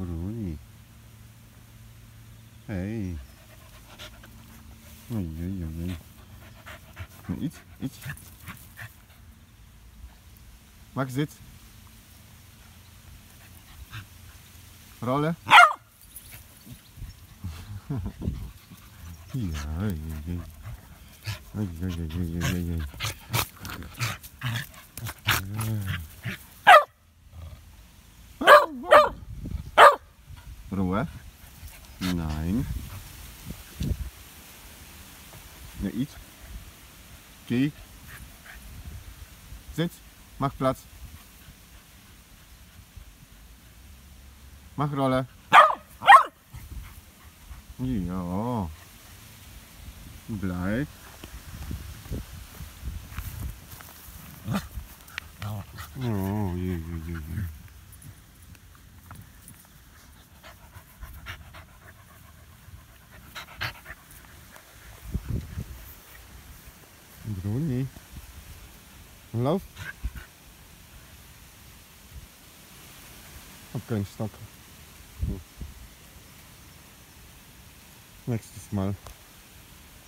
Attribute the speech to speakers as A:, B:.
A: Бруній. Ей. Ой-ой-ой. Iets, iets. Max zit. Rollen. ja, ja, ja. Oi, oi, oi, oi, oi. Ruhe. Nein. Ja, idź. Geh. Sitz. Mach Platz. Mach Rolle. Ja. Bleib. Oh, je, je, je. Bruni. Lauf. Hab keinen Stock. Nächstes Mal.